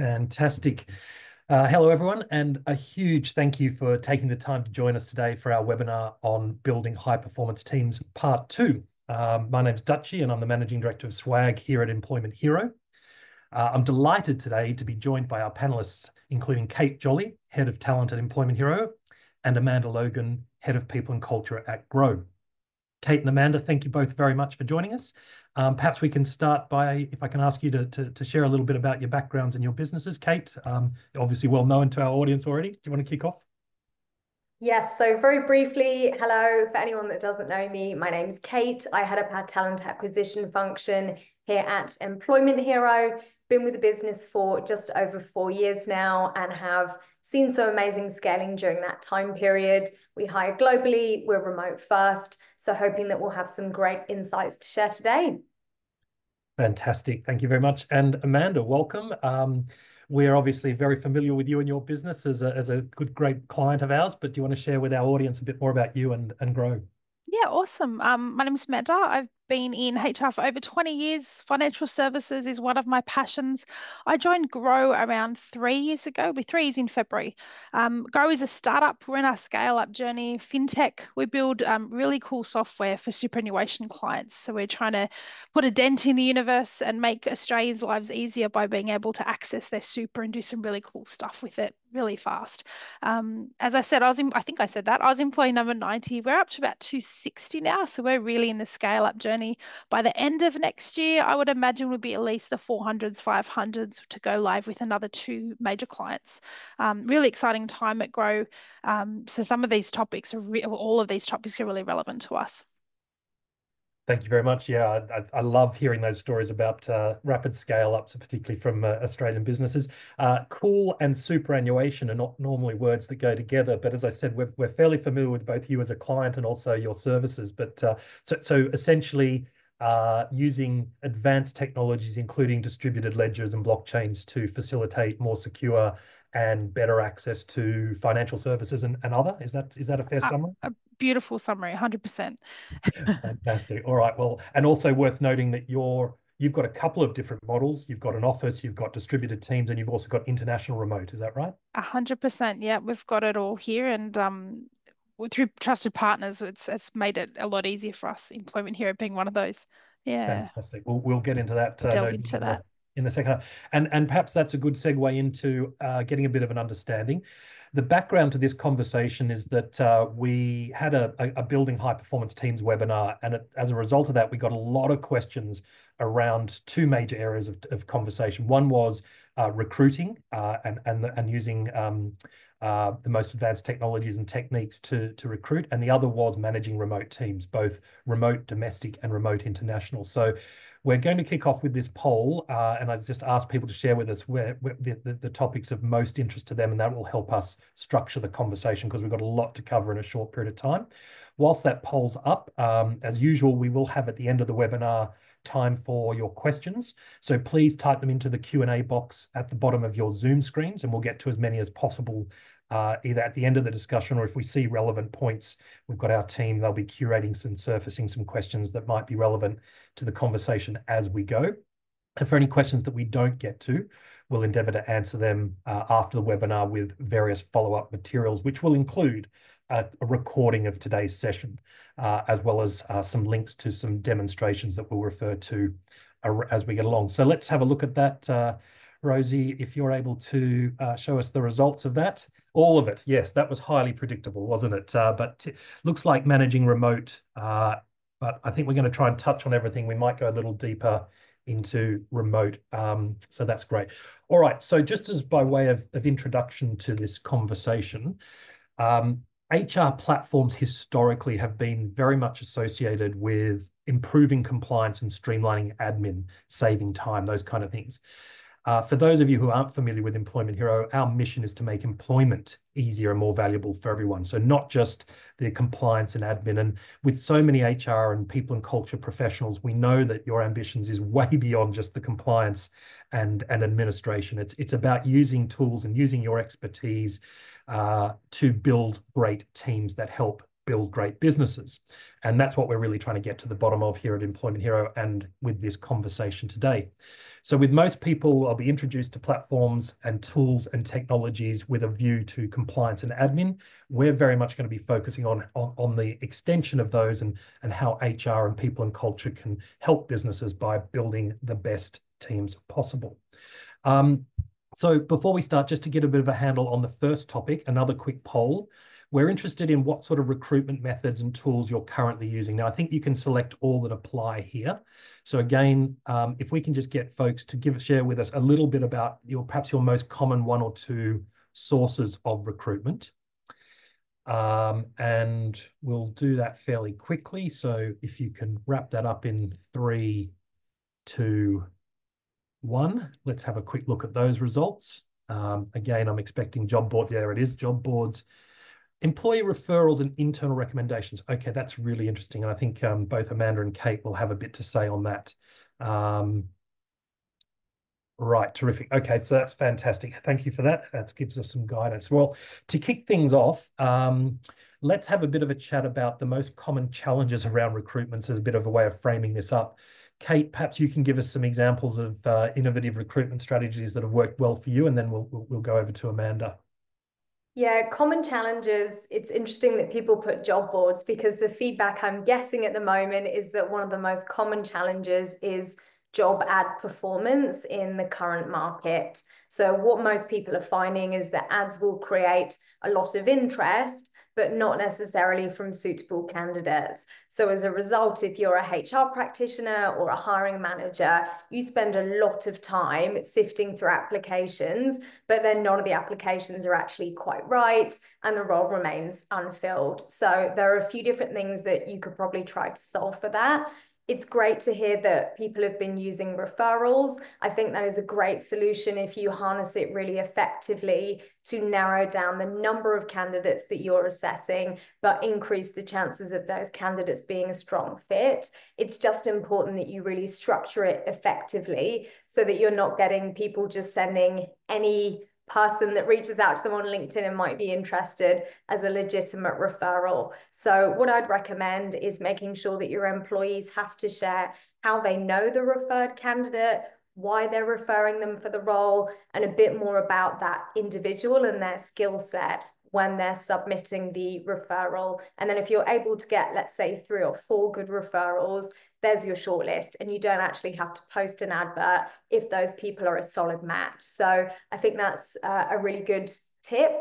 Fantastic. Uh, hello, everyone, and a huge thank you for taking the time to join us today for our webinar on building high performance teams, part two. Um, my name's Dutchy, and I'm the Managing Director of SWAG here at Employment Hero. Uh, I'm delighted today to be joined by our panelists, including Kate Jolly, Head of Talent at Employment Hero, and Amanda Logan, Head of People and Culture at Grow. Kate and Amanda, thank you both very much for joining us. Um, perhaps we can start by, if I can ask you to, to, to, share a little bit about your backgrounds and your businesses. Kate, um, obviously well known to our audience already. Do you want to kick off? Yes, so very briefly, hello, for anyone that doesn't know me, my name's Kate. I head up our talent acquisition function here at Employment Hero. Been with the business for just over four years now and have seen some amazing scaling during that time period. We hire globally, we're remote first. So hoping that we'll have some great insights to share today. Fantastic. Thank you very much. And Amanda, welcome. Um, we're obviously very familiar with you and your business as a, as a good, great client of ours, but do you want to share with our audience a bit more about you and, and Grow? Yeah, awesome. Um, my name is Amanda. I've been in HR for over 20 years. Financial services is one of my passions. I joined Grow around three years ago. We're three years in February. Um, Grow is a startup. We're in our scale up journey. FinTech, we build um, really cool software for superannuation clients. So we're trying to put a dent in the universe and make Australians' lives easier by being able to access their super and do some really cool stuff with it really fast. Um, as I said, I was in, I think I said that I was employee number 90. We're up to about 260 now. So we're really in the scale up journey journey. By the end of next year, I would imagine would be at least the 400s, 500s to go live with another two major clients. Um, really exciting time at Grow. Um, so some of these topics are re- all of these topics are really relevant to us. Thank you very much. Yeah, I, I love hearing those stories about uh, rapid scale ups, particularly from uh, Australian businesses. Uh, cool and superannuation are not normally words that go together, but as I said, we're, we're fairly familiar with both you as a client and also your services. But uh, so, so essentially, uh, using advanced technologies, including distributed ledgers and blockchains, to facilitate more secure and better access to financial services and, and other. Is that is that a fair summary? A beautiful summary, 100%. Fantastic. All right. Well, and also worth noting that you're you've got a couple of different models. You've got an office, you've got distributed teams, and you've also got international remote. Is that right? A hundred percent. Yeah, we've got it all here, and um, through trusted partners, it's it's made it a lot easier for us. Employment Hero being one of those. Yeah. Fantastic. We'll we'll get into that. Uh, Delve into that in the second half. And, and perhaps that's a good segue into uh, getting a bit of an understanding. The background to this conversation is that uh, we had a, a, building high performance teams webinar, and it, as a result of that, we got a lot of questions around two major areas of, of conversation. One was uh, recruiting uh, and and and using um, uh, the most advanced technologies and techniques to to recruit, and the other was managing remote teams, both remote domestic and remote international. So we're going to kick off with this poll, uh, and I just ask people to share with us where, where the, the, the, topics of most interest to them, and that will help us structure the conversation because we've got a lot to cover in a short period of time. Whilst that poll's up, um, as usual, we will have at the end of the webinar time for your questions. So please type them into the Q&A box at the bottom of your Zoom screens, and we'll get to as many as possible uh, either at the end of the discussion or if we see relevant points, we've got our team, they'll be curating and surfacing some questions that might be relevant to the conversation as we go. And for any questions that we don't get to, we'll endeavour to answer them uh, after the webinar with various follow-up materials, which will include a, a recording of today's session, uh, as well as uh, some links to some demonstrations that we'll refer to as we get along. So let's have a look at that. Uh, Rosie, if you're able to uh, show us the results of that. All of it, yes, that was highly predictable, wasn't it? Uh, but looks like managing remote. Uh, but I think we're going to try and touch on everything. We might go a little deeper into remote. Um, so that's great. All right. So just as by way of, of introduction to this conversation, um, HR platforms historically have been very much associated with improving compliance and streamlining admin, saving time, those kind of things. Uh, for those of you who aren't familiar with Employment Hero, our mission is to make employment easier and more valuable for everyone. So not just the compliance and admin. And with so many HR and people and culture professionals, we know that your ambitions is way beyond just the compliance and, and administration. It's, it's about using tools and using your expertise uh, to build great teams that help build great businesses. And that's what we're really trying to get to the bottom of here at Employment Hero and with this conversation today. So with most people, I'll be introduced to platforms and tools and technologies with a view to compliance and admin. We're very much going to be focusing on, on, on the extension of those and, and how HR and people and culture can help businesses by building the best teams possible. Um, so before we start, just to get a bit of a handle on the first topic, another quick poll. We're interested in what sort of recruitment methods and tools you're currently using. Now, I think you can select all that apply here. So again, um, if we can just get folks to give share with us a little bit about your perhaps your most common one or two sources of recruitment. Um, and we'll do that fairly quickly. So if you can wrap that up in three, two, one, let's have a quick look at those results. Um, again, I'm expecting job board. There it is, job boards. Employee referrals and internal recommendations. Okay, that's really interesting. And I think um, both Amanda and Kate will have a bit to say on that. Um, right, terrific. Okay, so that's fantastic. Thank you for that. That gives us some guidance. Well, to kick things off, um, let's have a bit of a chat about the most common challenges around recruitment as a bit of a way of framing this up. Kate, perhaps you can give us some examples of uh, innovative recruitment strategies that have worked well for you, and then we'll, we'll, we'll go over to Amanda. Yeah, common challenges. It's interesting that people put job boards because the feedback I'm getting at the moment is that one of the most common challenges is job ad performance in the current market. So, what most people are finding is that ads will create a lot of interest, but not necessarily from suitable candidates. So as a result, if you're a HR practitioner or a hiring manager, you spend a lot of time sifting through applications, but then none of the applications are actually quite right and the role remains unfilled. So there are a few different things that you could probably try to solve for that it's great to hear that people have been using referrals. I think that is a great solution if you harness it really effectively to narrow down the number of candidates that you're assessing, but increase the chances of those candidates being a strong fit. It's just important that you really structure it effectively so that you're not getting people just sending any person that reaches out to them on LinkedIn and might be interested as a legitimate referral. So, what I'd recommend is making sure that your employees have to share how they know the referred candidate, why they're referring them for the role, and a bit more about that individual and their skill set when they're submitting the referral. And then if you're able to get, let's say, three or four good referrals, there's your shortlist and you don't actually have to post an advert if those people are a solid match. So I think that's uh, a really good tip.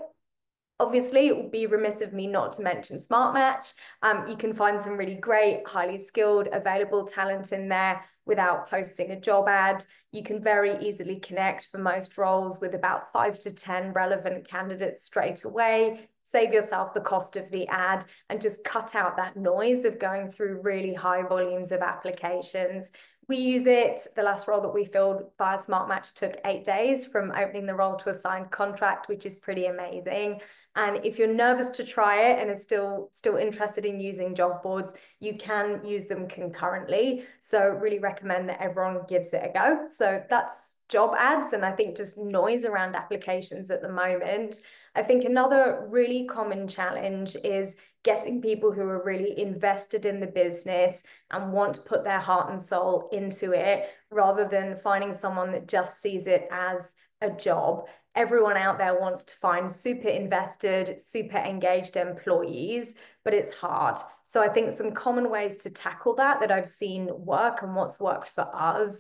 Obviously, it would be remiss of me not to mention Smart Match. Um, you can find some really great, highly skilled, available talent in there without posting a job ad. You can very easily connect for most roles with about five to 10 relevant candidates straight away save yourself the cost of the ad and just cut out that noise of going through really high volumes of applications. We use it. The last role that we filled via Smart Match took eight days from opening the role to a signed contract, which is pretty amazing. And if you're nervous to try it and are still still interested in using job boards, you can use them concurrently. So really recommend that everyone gives it a go. So that's job ads and I think just noise around applications at the moment. I think another really common challenge is getting people who are really invested in the business and want to put their heart and soul into it rather than finding someone that just sees it as a job. Everyone out there wants to find super invested, super engaged employees, but it's hard. So I think some common ways to tackle that that I've seen work and what's worked for us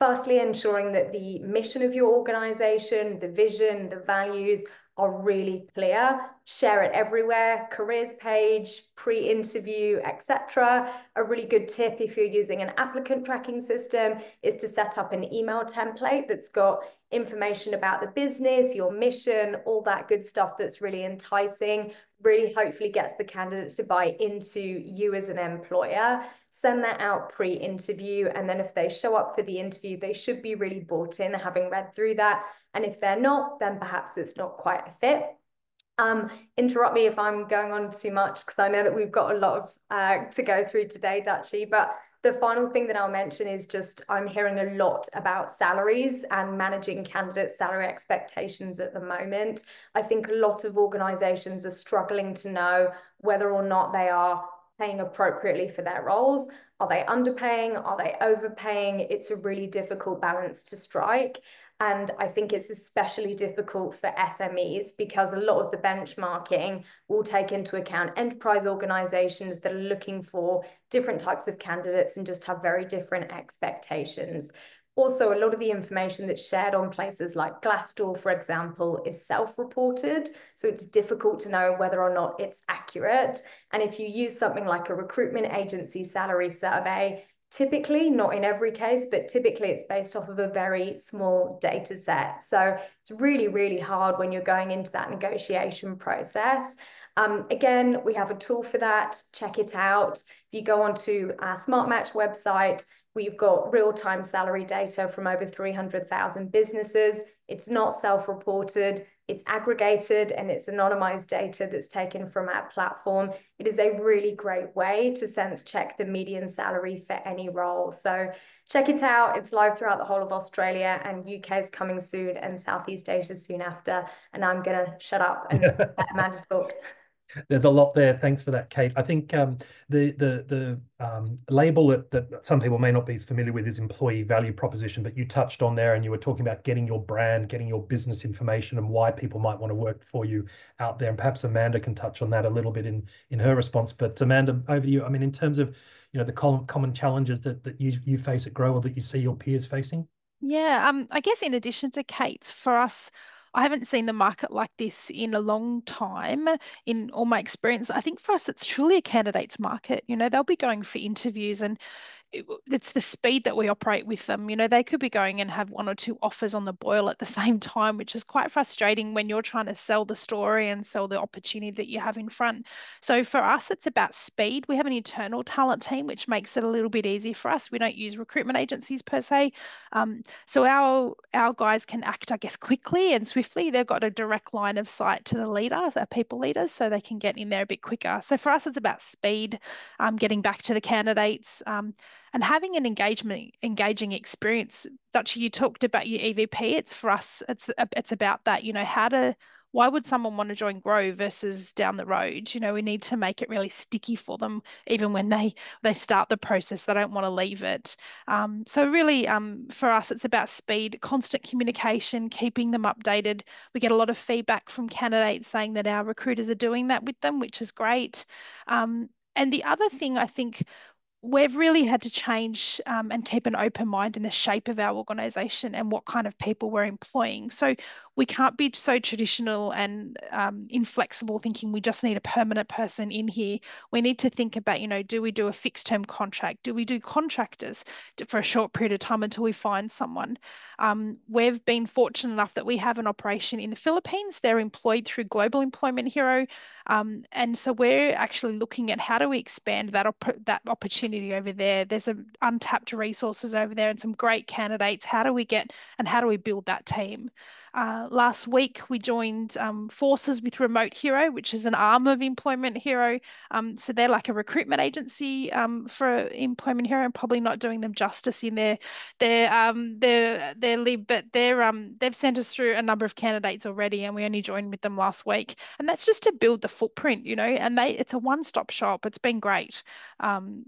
firstly ensuring that the mission of your organization the vision the values are really clear. Share it everywhere, careers page, pre-interview, etc. A really good tip if you're using an applicant tracking system is to set up an email template that's got information about the business, your mission, all that good stuff that's really enticing, really hopefully gets the candidate to buy into you as an employer. Send that out pre interview. And then if they show up for the interview, they should be really bought in, having read through that. And if they're not, then perhaps it's not quite a fit. Um, interrupt me if I'm going on too much because I know that we've got a lot of uh, to go through today, Dutchy. But The final thing that I'll mention is just I'm hearing a lot about salaries and managing candidate salary expectations at the moment. I think a lot of organizations are struggling to know whether or not they are paying appropriately for their roles. Are they underpaying? Are they overpaying? It's a really difficult balance to strike. And I think it's especially difficult for SMEs because a lot of the benchmarking will take into account enterprise organizations that are looking for different types of candidates and just have very different expectations. Also, a lot of the information that's shared on places like Glassdoor, for example, is self-reported. So it's difficult to know whether or not it's accurate. And if you use something like a recruitment agency salary survey, typically not in every case but typically it's based off of a very small data set so it's really really hard when you're going into that negotiation process um, again we have a tool for that check it out if you go onto our SmartMatch website we've got real-time salary data from over 300,000 businesses it's not self-reported it's aggregated and it's anonymized data that's taken from our platform. It is a really great way to sense check the median salary for any role. So check it out. It's live throughout the whole of Australia and UK is coming soon and Southeast Asia soon after. And I'm going to shut up and let Amanda talk. There's a lot there. Thanks for that, Kate. I think um, the the the um, label that, that some people may not be familiar with is employee value proposition, but you touched on there and you were talking about getting your brand, getting your business information and why people might want to work for you out there. And perhaps Amanda can touch on that a little bit in in her response. But Amanda, over to you. I mean, in terms of you know the common challenges that that you you face at Grow or that you see your peers facing. Yeah, um, I guess in addition to Kate's, for us, I haven't seen the market like this in a long time in all my experience. I think for us, it's truly a candidates market. You know, they'll be going for interviews and it's the speed that we operate with them. You know, they could be going and have one or two offers on the boil at the same time, which is quite frustrating when you're trying to sell the story and sell the opportunity that you have in front. So for us, it's about speed. We have an internal talent team, which makes it a little bit easier for us. We don't use recruitment agencies per se. Um, so our our guys can act, I guess, quickly and swiftly. They've got a direct line of sight to the leaders, our people leaders, so they can get in there a bit quicker. So for us, it's about speed, um, getting back to the candidates. Um, and having an engagement engaging experience Dutchy, you talked about your evp it's for us it's it's about that you know how to why would someone want to join grow versus down the road? You know we need to make it really sticky for them even when they they start the process they don't want to leave it. Um, so really um, for us it's about speed constant communication keeping them updated. We get a lot of feedback from candidates saying that our recruiters are doing that with them which is great. Um, and the other thing I think we've really had to change um, and keep an open mind in the shape of our organisation and what kind of people we're employing. So we can't be so traditional and um, inflexible thinking we just need a permanent person in here. We need to think about, you know, do we do a fixed term contract? Do we do contractors for a short period of time until we find someone? Um, we've been fortunate enough that we have an operation in the Philippines. They're employed through Global Employment Hero. Um, and so we're actually looking at how do we expand that, op that opportunity over there. There's a untapped resources over there and some great candidates. How do we get and how do we build that team? Uh, last week, we joined um, forces with Remote Hero, which is an arm of Employment Hero. Um, so they're like a recruitment agency um, for Employment Hero, and probably not doing them justice in their their um, their their lib, but they're um they've sent us through a number of candidates already, and we only joined with them last week. And that's just to build the footprint, you know. And they it's a one stop shop. It's been great.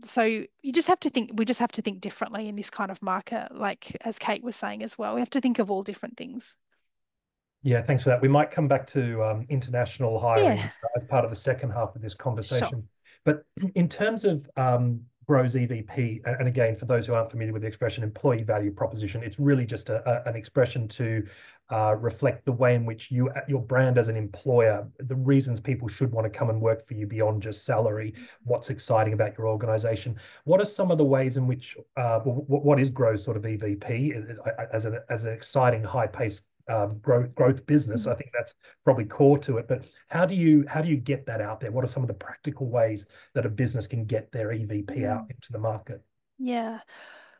So you just have to think. We just have to think differently in this kind of market, like as Kate was saying as well. We have to think of all different things. Yeah, thanks for that. We might come back to um, international hiring yeah. as part of the second half of this conversation. Sure. But in terms of um, Grow's EVP, and again, for those who aren't familiar with the expression employee value proposition, it's really just a, a, an expression to uh, reflect the way in which you, your brand as an employer, the reasons people should want to come and work for you beyond just salary, what's exciting about your organization. What are some of the ways in which, uh, what is Grow's sort of EVP as an, as an exciting, high paced um, growth growth business. I mm-hmm. think that's probably core to it. But how do you how do you get that out there? What are some of the practical ways that a business can get their EVP out mm. into the market? Yeah.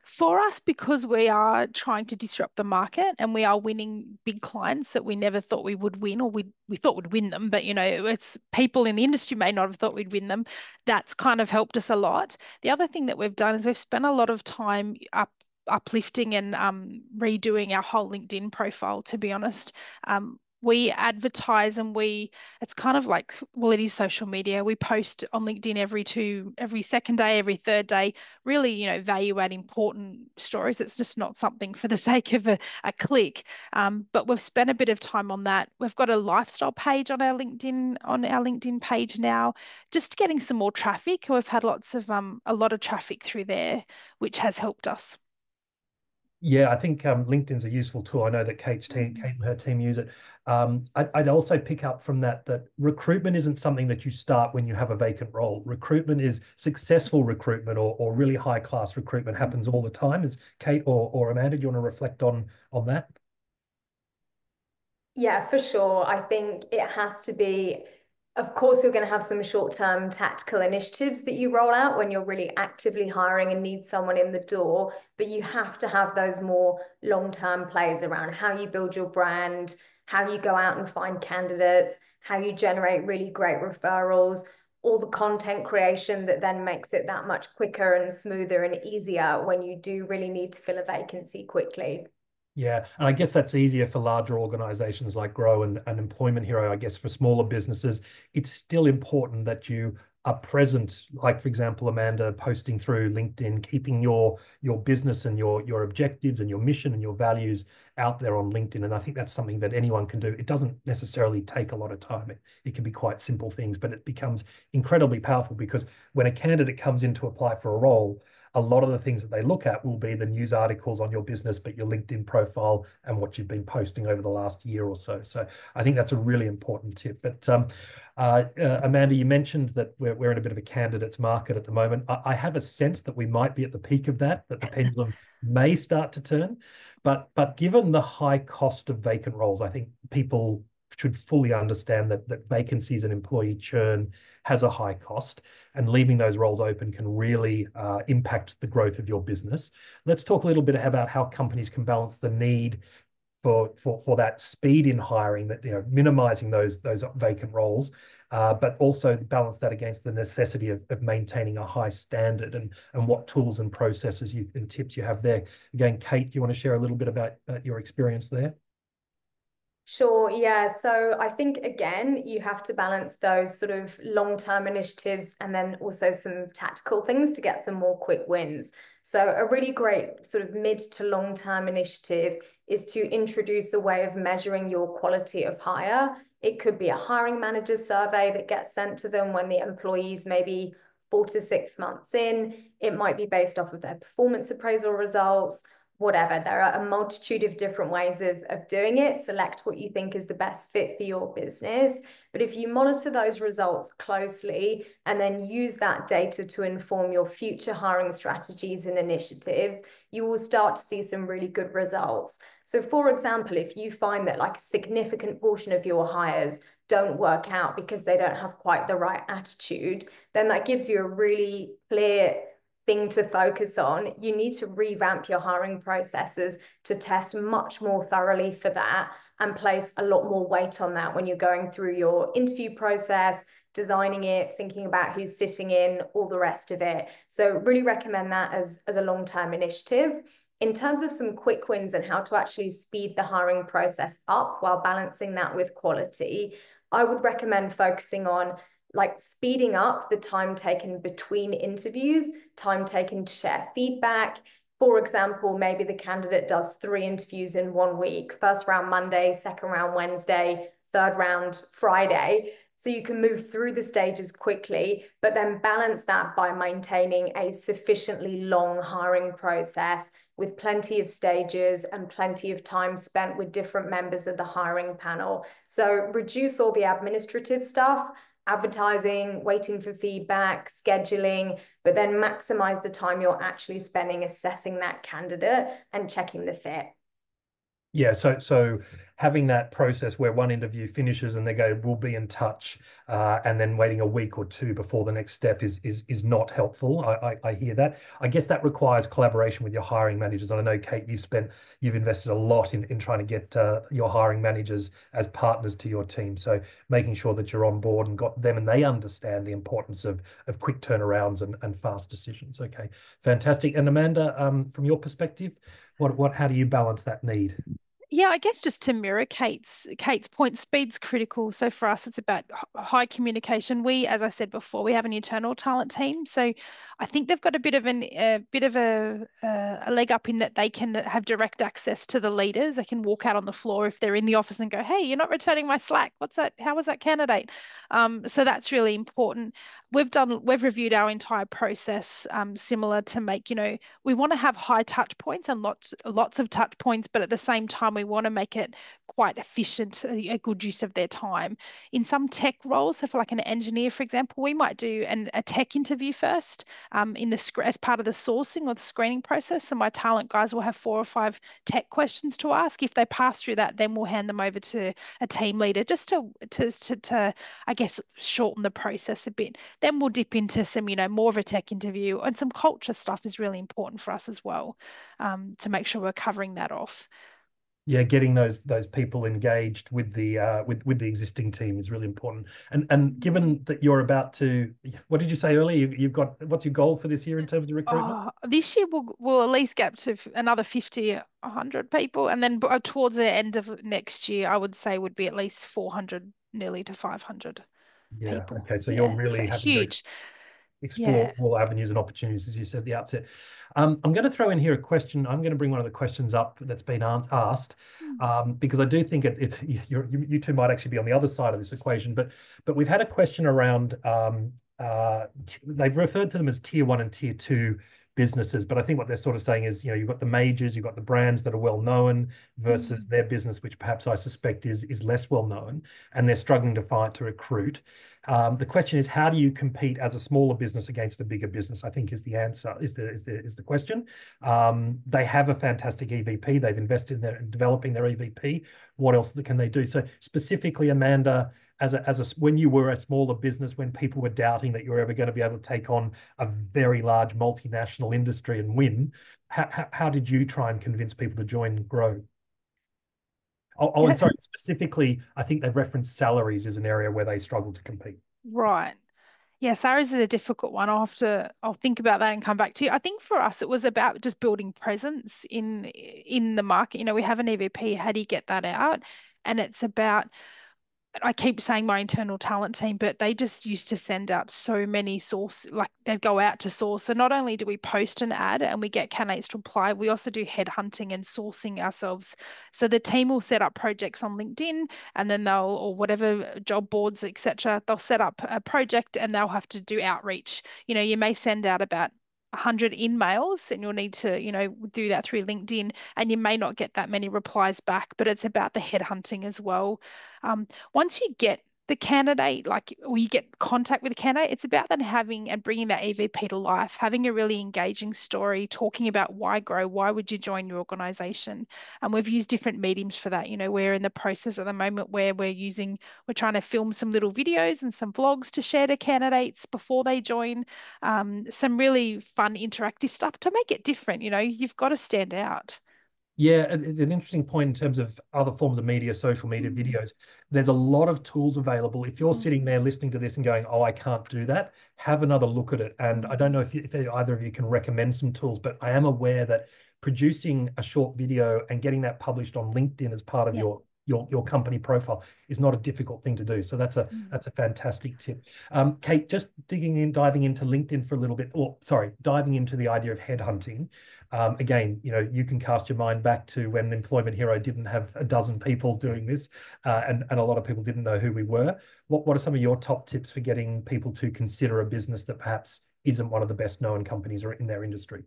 For us, because we are trying to disrupt the market and we are winning big clients that we never thought we would win, or we we thought we'd win them, but you know, it's people in the industry may not have thought we'd win them. That's kind of helped us a lot. The other thing that we've done is we've spent a lot of time up uplifting and um, redoing our whole LinkedIn profile, to be honest. Um, we advertise and we it's kind of like well it is social media. We post on linkedin every two every second day every third day really you know value add important stories. It's just not something for the sake of a, a click. Um, but we've spent a bit of time on that. We've got a lifestyle page on our linkedin on our linkedin page now just getting some more traffic. We've had lots of um, a lot of traffic through there which has helped us yeah, I think um, LinkedIn's a useful tool. I know that Kate's team, mm. Kate and her team use it. Um, I'd, I'd, also pick up from that that recruitment isn't something that you start when you have a vacant role. Recruitment is successful recruitment or, or really high class recruitment happens all the time. Is Kate or, or Amanda, do you want to reflect on on that? Yeah, for sure. I think it has to be of course, you're going to have some short term tactical initiatives that you roll out when you're really actively hiring and need someone in the door. But you have to have those more long term plays around how you build your brand, how you go out and find candidates, how you generate really great referrals, all the content creation that then makes it that much quicker and smoother and easier when you do really need to fill a vacancy quickly. Yeah, and I guess that's easier for larger organizations like Grow and, and Employment Hero. I guess for smaller businesses, it's still important that you are present. Like for example, Amanda posting through LinkedIn, keeping your your business and your your objectives and your mission and your values out there on LinkedIn. And I think that's something that anyone can do. It doesn't necessarily take a lot of time. It, it can be quite simple things, but it becomes incredibly powerful because when a candidate comes in to apply for a role, a lot of the things that they look at will be the news articles on your business, but your LinkedIn profile and what you've been posting over the last year or so. So I think that's a really important tip. But um, uh, uh, Amanda, you mentioned that we're, we're in a bit of a candidates market at the moment. I, I have a sense that we might be at the peak of that, that the pendulum may start to turn. But but given the high cost of vacant roles, I think people should fully understand that that vacancies and employee churn has a high cost and leaving those roles open can really uh, impact the growth of your business. Let's talk a little bit about how companies can balance the need for for for that speed in hiring, that you know, minimizing those those vacant roles, uh, but also balance that against the necessity of, of maintaining a high standard and and what tools and processes you and tips you have there. Again, Kate, do you want to share a little bit about, about your experience there? Sure, yeah. So I think again, you have to balance those sort of long-term initiatives and then also some tactical things to get some more quick wins. So a really great sort of mid to long-term initiative is to introduce a way of measuring your quality of hire. It could be a hiring manager survey that gets sent to them when the employees maybe four to six months in. It might be based off of their performance appraisal results whatever. There are a multitude of different ways of, of doing it. Select what you think is the best fit for your business. But if you monitor those results closely and then use that data to inform your future hiring strategies and initiatives, you will start to see some really good results. So, for example, if you find that like a significant portion of your hires don't work out because they don't have quite the right attitude, then that gives you a really clear thing to focus on. You need to revamp your hiring processes to test much more thoroughly for that and place a lot more weight on that when you're going through your interview process, designing it, thinking about who's sitting in, all the rest of it. So really recommend that as, as a long-term initiative. In terms of some quick wins and how to actually speed the hiring process up while balancing that with quality, I would recommend focusing on like speeding up the time taken between interviews, time taken to share feedback. For example, maybe the candidate does three interviews in one week first round Monday, second round Wednesday, third round Friday. So you can move through the stages quickly, but then balance that by maintaining a sufficiently long hiring process with plenty of stages and plenty of time spent with different members of the hiring panel. So reduce all the administrative stuff advertising, waiting for feedback, scheduling, but then maximize the time you're actually spending assessing that candidate and checking the fit. Yeah, so so having that process where one interview finishes and they go, "We'll be in touch," uh, and then waiting a week or two before the next step is is is not helpful. I, I, I hear that. I guess that requires collaboration with your hiring managers. And I know, Kate, you've spent you've invested a lot in in trying to get uh, your hiring managers as partners to your team. So making sure that you're on board and got them and they understand the importance of of quick turnarounds and and fast decisions. Okay, fantastic. And Amanda, um, from your perspective, what what how do you balance that need? Yeah, I guess just to mirror Kate's Kate's point, speed's critical. So for us, it's about high communication. We, as I said before, we have an internal talent team, so I think they've got a bit of an a bit of a a leg up in that they can have direct access to the leaders. They can walk out on the floor if they're in the office and go, "Hey, you're not returning my Slack. What's that? How was that candidate?" Um, so that's really important. We've done we've reviewed our entire process, um, similar to make you know we want to have high touch points and lots lots of touch points, but at the same time we we want to make it quite efficient, a good use of their time. In some tech roles, so for like an engineer, for example, we might do an, a tech interview first um, in the as part of the sourcing or the screening process. So my talent guys will have four or five tech questions to ask. If they pass through that, then we'll hand them over to a team leader just to to to, to I guess shorten the process a bit. Then we'll dip into some you know more of a tech interview and some culture stuff is really important for us as well um, to make sure we're covering that off yeah, getting those those people engaged with the uh, with with the existing team is really important. And and given that you're about to, what did you say earlier? You, have got what's your goal for this year in terms of recruitment? Oh, this year we'll we'll at least get to another 50, 100 people, and then uh, towards the end of next year, I would say would be at least 400, nearly to 500 yeah, people. Okay, so yeah, you're really so huge. explore yeah. all avenues and opportunities, as you said at the outset. Um, I'm going to throw in here a question. I'm going to bring one of the questions up that's been asked hmm. um, because I do think it, it's you, you two might actually be on the other side of this equation. But but we've had a question around. Um, uh, they've referred to them as tier one and tier two businesses. But I think what they're sort of saying is, you know, you've got the majors, you've got the brands that are well known versus mm. their business, which perhaps I suspect is is less well known, and they're struggling to find to recruit. Um, the question is, how do you compete as a smaller business against a bigger business? I think is the answer. Is the is the is the question. Um, they have a fantastic EVP. They've invested in, their, in developing their EVP. What else can they do? So specifically, Amanda, as a, as a when you were a smaller business, when people were doubting that you were ever going to be able to take on a very large multinational industry and win, how, how, how did you try and convince people to join and Grow? Oh, oh, and sorry, specifically, I think they've referenced salaries as an area where they struggle to compete. Right. Yeah, salaries is a difficult one. I'll have to I'll think about that and come back to you. I think for us it was about just building presence in in the market. You know, we have an EVP. How do you get that out? And it's about I keep saying my internal talent team, but they just used to send out so many source, like they'd go out to source. So not only do we post an ad and we get candidates to apply, we also do headhunting and sourcing ourselves. So the team will set up projects on LinkedIn and then they'll, or whatever uh, job boards, etc. They'll set up a project and they'll have to do outreach. You know, you may send out about 100 emails and you'll need to you know do that through linkedin and you may not get that many replies back but it's about the headhunting as well. Um, once you get the candidate, like you get contact with the candidate, it's about then having and bringing that EVP to life, having a really engaging story, talking about why grow, why would you join your organization? And we've used different mediums for that. You know, we're in the process at the moment where we're using, we're trying to film some little videos and some vlogs to share to candidates before they join. Um, some really fun interactive stuff to make it different. You know, you've got to stand out. Yeah, it's an interesting point in terms of other forms of media, social media mm. videos. There's a lot of tools available. If you're mm. sitting there listening to this and going, "Oh, I can't do that," have another look at it. And I don't know if, you, if either of you can recommend some tools, but I am aware that producing a short video and getting that published on LinkedIn as part of your your your company profile is not a difficult thing to do. So that's a mm. that's a fantastic tip. Um, Kate, just digging in, diving into LinkedIn for a little bit, or sorry, diving into the idea of headhunting. Um, again, you know, you can cast your mind back to when Employment Hero didn't have a dozen people doing this, uh, and and a lot of people didn't know who we were. What what are some of your top tips for getting people to consider a business that perhaps isn't one of the best known companies or in their industry?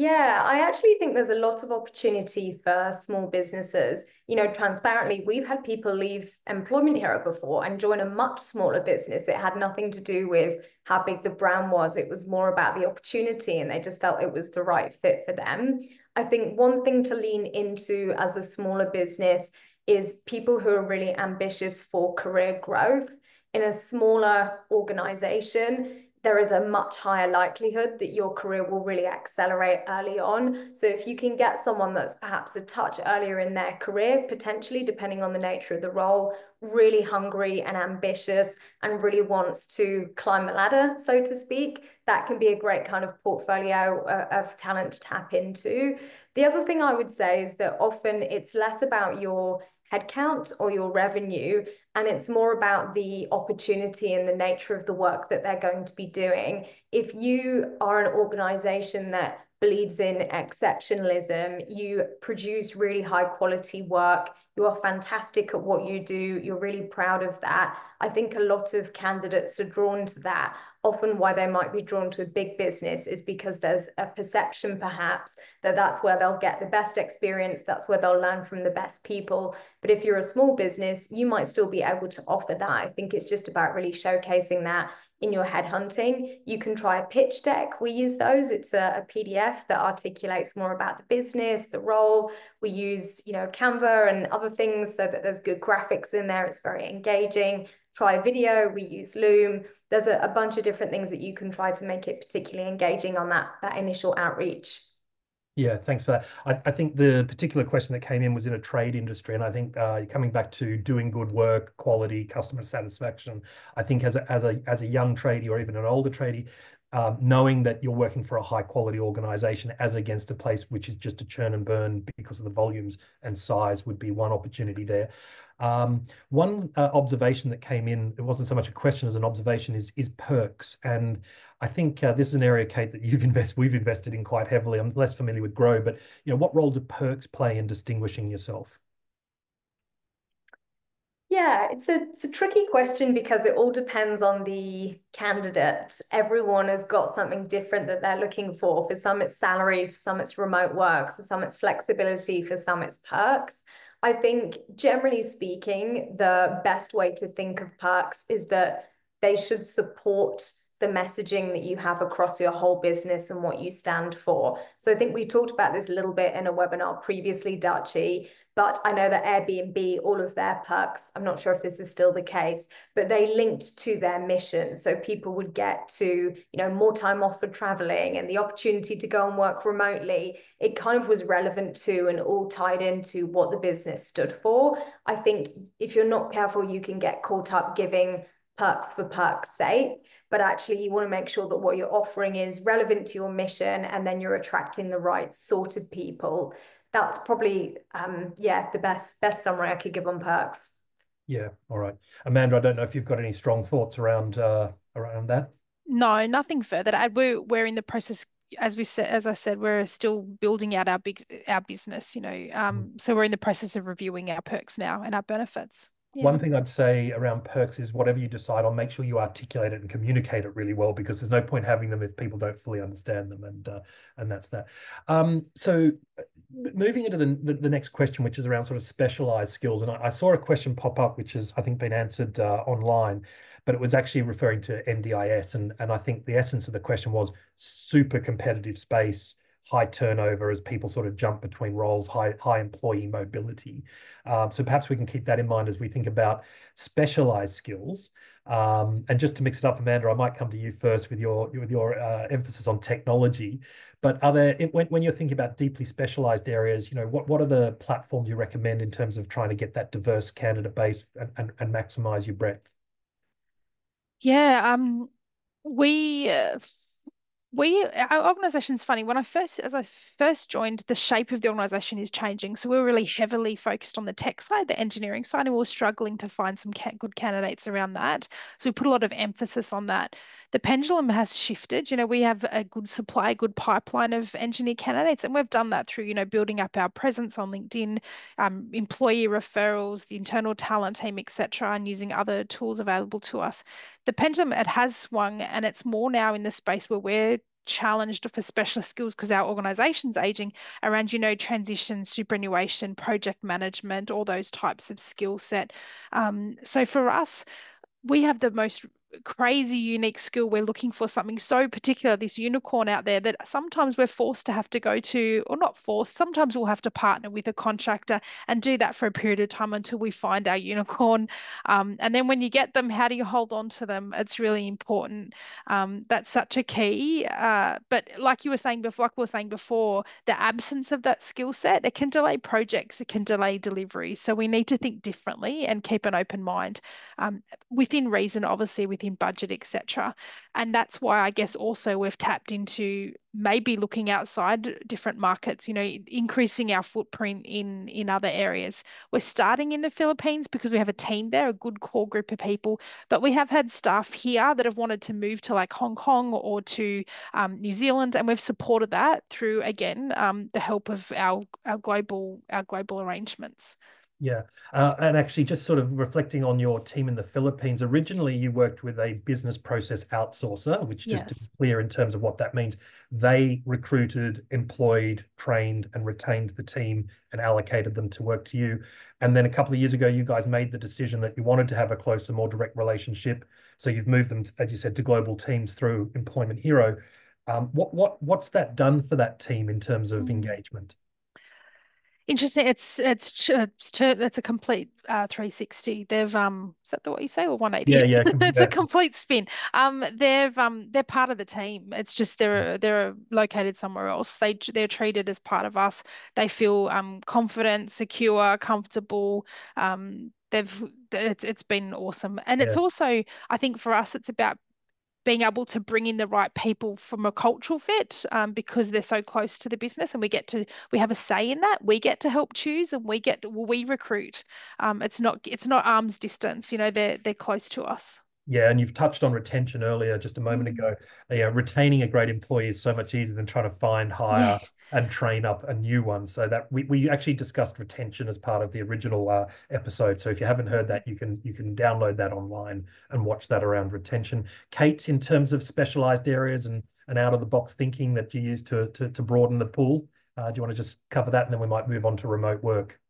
Yeah, I actually think there's a lot of opportunity for small businesses. You know, transparently, we've had people leave Employment Hero before and join a much smaller business. It had nothing to do with how big the brand was, it was more about the opportunity, and they just felt it was the right fit for them. I think one thing to lean into as a smaller business is people who are really ambitious for career growth. In a smaller organization, there is a much higher likelihood that your career will really accelerate early on. So if you can get someone that's perhaps a touch earlier in their career, potentially depending on the nature of the role, really hungry and ambitious and really wants to climb the ladder, so to speak, that can be a great kind of portfolio uh, of talent to tap into. The other thing I would say is that often it's less about your headcount or your revenue, and it's more about the opportunity and the nature of the work that they're going to be doing. If you are an organization that believes in exceptionalism, you produce really high quality work, you are fantastic at what you do, you're really proud of that. I think a lot of candidates are drawn to that often why they might be drawn to a big business is because there's a perception perhaps that that's where they'll get the best experience that's where they'll learn from the best people. But if you're a small business you might still be able to offer that. I think it's just about really showcasing that in your headhunting. You can try a pitch deck. We use those. It's a, a pdf that articulates more about the business the role. We use you know canva and other things so that there's good graphics in there. It's very engaging try video we use loom there's a, a bunch of different things that you can try to make it particularly engaging on that that initial outreach. Yeah, thanks for that. I, I, think the particular question that came in was in a trade industry, and I think uh, coming back to doing good work, quality, customer satisfaction. I think as a as a as a young tradie or even an older tradie, um, knowing that you're working for a high quality organization as against a place which is just a churn and burn because of the volumes and size would be one opportunity there. Um, one uh, observation that came in, it wasn't so much a question as an observation, is is perks. And I think uh, this is an area, Kate, that you've invested, we've invested in quite heavily. I'm less familiar with Grow, but you know, what role do perks play in distinguishing yourself? Yeah, it's a it's a tricky question because it all depends on the candidate. Everyone has got something different that they're looking for. For some, it's salary. For some, it's remote work. For some, it's flexibility. For some, it's perks. I think generally speaking, the best way to think of perks is that they should support the messaging that you have across your whole business and what you stand for. So I think we talked about this a little bit in a webinar previously, Dutchy, but I know that Airbnb, all of their perks, I'm not sure if this is still the case, but they linked to their mission. So people would get to, you know, more time off for traveling and the opportunity to go and work remotely. It kind of was relevant to and all tied into what the business stood for. I think if you're not careful, you can get caught up giving perks for perks sake but actually you want to make sure that what you're offering is relevant to your mission and then you're attracting the right sort of people that's probably um yeah the best best summary I could give on perks. Yeah, all right, Amanda. I don't know if you've got any strong thoughts around uh, around that. No, nothing further to add. We're we're in the process, as we said, as I said, we're still building out our big our business. You know, um, mm. so we're in the process of reviewing our perks now and our benefits. Yeah. One thing I'd say around perks is whatever you decide on, make sure you articulate it and communicate it really well because there's no point having them if people don't fully understand them, and uh, and that's that. Um, so moving into the, the, the next question, which is around sort of specialized skills, and I, I saw a question pop up, which has I think been answered uh, online, but it was actually referring to NDIS, and and I think the essence of the question was super competitive space, high turnover as people sort of jump between roles, high high employee mobility. Um, so perhaps we can keep that in mind as we think about specialized skills. Um, and just to mix it up, Amanda, I might come to you first with your with your uh, emphasis on technology. But are there when, when you're thinking about deeply specialized areas, you know, what what are the platforms you recommend in terms of trying to get that diverse candidate base and, and, and maximize your breadth? Yeah, um, we uh, we our organization's funny. When i first as i first joined the shape of the organization is changing. So we're really heavily focused on the tech side the engineering side and we are struggling to find some good candidates around that. So we put a lot of emphasis on that. The pendulum has shifted. You know we have a good supply good pipeline of engineer candidates and we've done that through you know building up our presence on linkedin um, employee referrals the internal talent team etc and using other tools available to us. The pendulum it has swung and it's more now in the space where we're challenged for specialist skills because our organization's aging around, you know, transition, superannuation, project management, all those types of skill set. Um, so for us, we have the most crazy unique skill we're looking for something so particular this unicorn out there that sometimes we're forced to have to go to or not forced sometimes we'll have to partner with a contractor and do that for a period of time until we find our unicorn. Um, and then when you get them how do you hold on to them? It's really important. Um, that's such a key. Uh, but like you were saying before like we were saying before the absence of that skill set it can delay projects it can delay delivery so we need to think differently and keep an open mind um, within reason obviously with within budget, etc. And that's why I guess also we've tapped into maybe looking outside different markets, you know, increasing our footprint in in other areas. We're starting in the Philippines because we have a team there, a good core group of people, but we have had staff here that have wanted to move to like Hong Kong or to um, New Zealand, and we've supported that through again um, the help of our our global our global arrangements. Yeah. Uh, and actually, just sort of reflecting on your team in the Philippines, originally you worked with a business process outsourcer, which just yes. to be clear in terms of what that means, they recruited, employed, trained, and retained the team and allocated them to work to you. And then a couple of years ago, you guys made the decision that you wanted to have a closer, more direct relationship. So you've moved them, as you said, to global teams through Employment Hero. Um, what what what's that done for that team in terms of mm. engagement? Interesting. It's it's it's that's a complete uh, 360. They've um is that the what you say or 180? Yeah, yeah. it's a complete spin. Um, they've um they're part of the team. It's just they're they're located somewhere else. They they're treated as part of us. They feel um confident, secure, comfortable. Um, they've it's, it's been awesome, and yeah. it's also I think for us it's about being able to bring in the right people from a cultural fit um, because they're so close to the business and we get to we have a say in that we get to help choose and we get we recruit um, it's not it's not arm's distance you know they're they're close to us yeah, and you've touched on retention earlier just a moment mm-hmm. ago. Yeah, retaining a great employee is so much easier than trying to find, hire, yeah and train up a new one. So that we, we actually discussed retention as part of the original uh, episode. So if you haven't heard that, you can you can download that online and watch that around retention. Kate, in terms of specialized areas and and out of the box thinking that you use to to, to broaden the pool, uh, do you want to just cover that and then we might move on to remote work?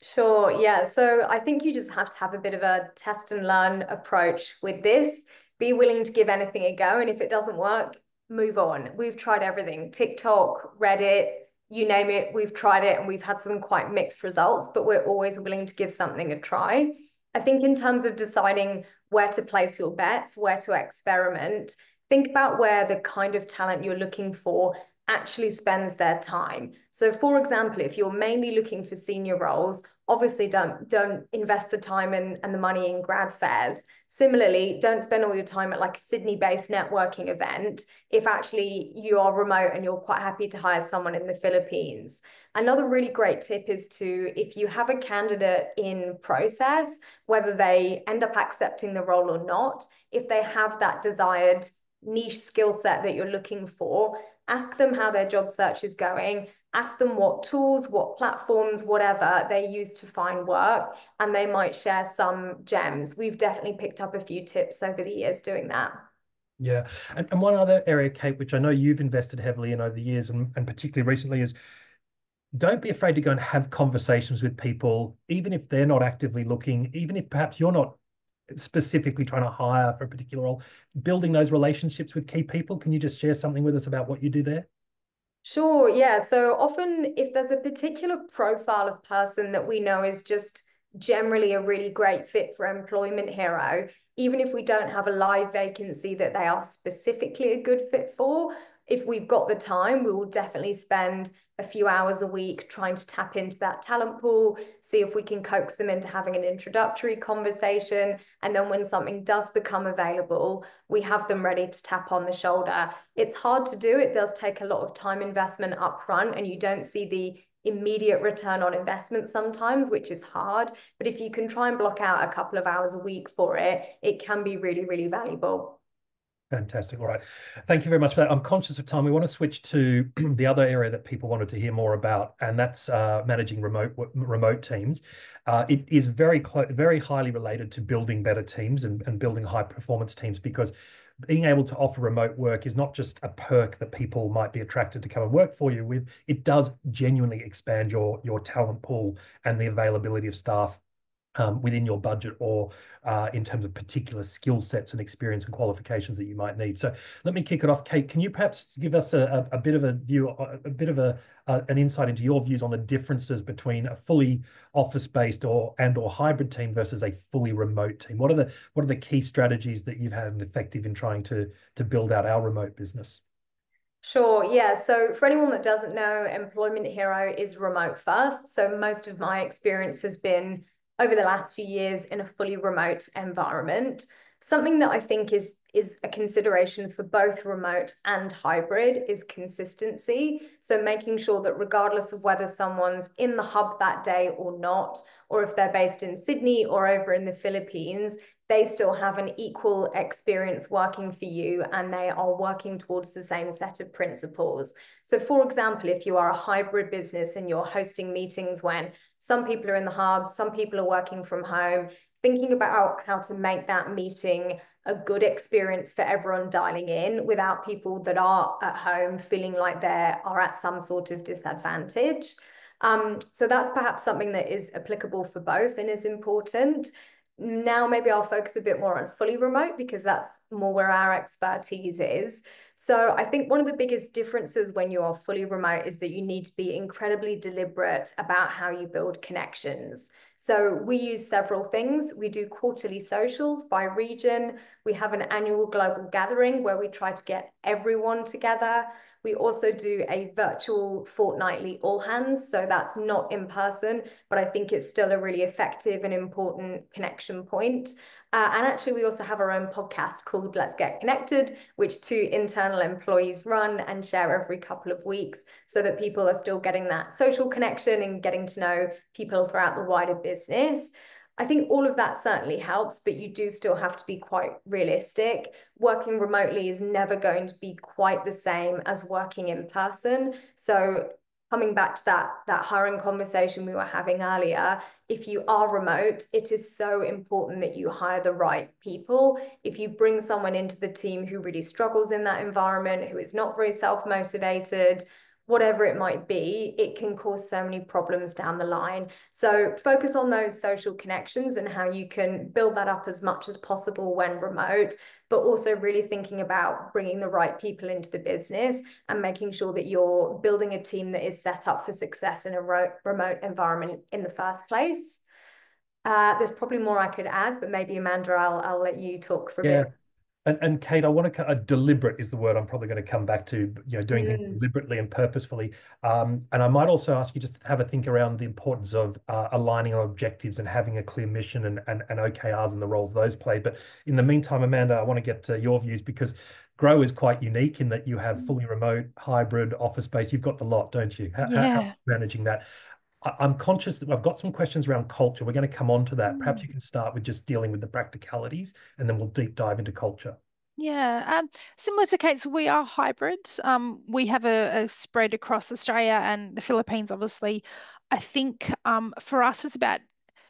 Sure. Yeah. So I think you just have to have a bit of a test and learn approach with this. Be willing to give anything a go, and if it doesn't work, move on. We've tried everything TikTok, Reddit, you name it, we've tried it and we've had some quite mixed results, but we're always willing to give something a try. I think, in terms of deciding where to place your bets, where to experiment, think about where the kind of talent you're looking for actually spends their time. So, for example, if you're mainly looking for senior roles, obviously don't don't invest the time and, and the money in grad fairs. Similarly don't spend all your time at like a sydney based networking event if actually you are remote and you're quite happy to hire someone in the philippines. Another really great tip is to if you have a candidate in process whether they end up accepting the role or not if they have that desired niche skill set that you're looking for ask them how their job search is going ask them what tools, what platforms, whatever they use to find work, and they might share some gems. We've definitely picked up a few tips over the years doing that. Yeah. And, and one other area, Kate, which I know you've invested heavily in over the years and, and particularly recently is don't be afraid to go and have conversations with people, even if they're not actively looking, even if perhaps you're not specifically trying to hire for a particular role, building those relationships with key people. Can you just share something with us about what you do there? Sure, yeah. So often, if there's a particular profile of person that we know is just generally a really great fit for Employment Hero, even if we don't have a live vacancy that they are specifically a good fit for, if we've got the time, we will definitely spend a few hours a week trying to tap into that talent pool, see if we can coax them into having an introductory conversation. And then when something does become available, we have them ready to tap on the shoulder. It's hard to do. It does take a lot of time investment up front, and you don't see the immediate return on investment sometimes, which is hard. But if you can try and block out a couple of hours a week for it, it can be really, really valuable. Fantastic. All right. Thank you very much for that. I'm conscious of time. We want to switch to the other area that people wanted to hear more about, and that's uh, managing remote remote teams. Uh, it is very very highly related to building better teams and, and building high performance teams because being able to offer remote work is not just a perk that people might be attracted to come and work for you with. It does genuinely expand your your talent pool and the availability of staff um, within your budget or uh, in terms of particular skill sets and experience and qualifications that you might need. So let me kick it off. Kate, can you perhaps give us a, a, bit of a view, a, bit of a, an insight into your views on the differences between a fully office-based or and or hybrid team versus a fully remote team? What are the what are the key strategies that you've had effective in trying to to build out our remote business? Sure, yeah. So for anyone that doesn't know, Employment Hero is remote first. So most of my experience has been over the last few years in a fully remote environment. Something that I think is is a consideration for both remote and hybrid is consistency. So making sure that regardless of whether someone's in the hub that day or not, or if they're based in Sydney or over in the Philippines, they still have an equal experience working for you and they are working towards the same set of principles. So, for example, if you are a hybrid business and you're hosting meetings when some people are in the hub, some people are working from home, thinking about how to make that meeting a good experience for everyone dialing in without people that are at home feeling like they are at some sort of disadvantage. Um, so that's perhaps something that is applicable for both and is important now maybe I'll focus a bit more on fully remote because that's more where our expertise is. So I think one of the biggest differences when you are fully remote is that you need to be incredibly deliberate about how you build connections. So we use several things. We do quarterly socials by region. We have an annual global gathering where we try to get everyone together. We also do a virtual fortnightly all hands. So that's not in person, but I think it's still a really effective and important connection point. Uh, and actually, we also have our own podcast called Let's Get Connected, which two internal employees run and share every couple of weeks so that people are still getting that social connection and getting to know people throughout the wider business. I think all of that certainly helps, but you do still have to be quite realistic. Working remotely is never going to be quite the same as working in person. So coming back to that that hiring conversation we were having earlier if you are remote it is so important that you hire the right people. If you bring someone into the team who really struggles in that environment who is not very self motivated whatever it might be, it can cause so many problems down the line. So focus on those social connections and how you can build that up as much as possible when remote, but also really thinking about bringing the right people into the business and making sure that you're building a team that is set up for success in a remote environment in the first place. Uh, there's probably more I could add, but maybe Amanda, I'll I'll let you talk for a yeah. bit. And, and Kate, I want to, uh, deliberate is the word I'm probably going to come back to, you know, doing mm. things deliberately and purposefully. Um, and I might also ask you just to have a think around the importance of uh, aligning on objectives and having a clear mission and, and, and OKRs and the roles those play. But in the meantime, Amanda, I want to get to your views because Grow is quite unique in that you have mm. fully remote, hybrid, office space. You've got the lot, don't you? How, yeah. how managing that? I'm conscious that I've got some questions around culture. We're going to come on to that. Perhaps mm. you can start with just dealing with the practicalities, and then we'll deep dive into culture. Yeah, um, similar to Kate's, we are hybrids. Um, we have a, a, spread across Australia and the Philippines, obviously. I think um, for us, it's about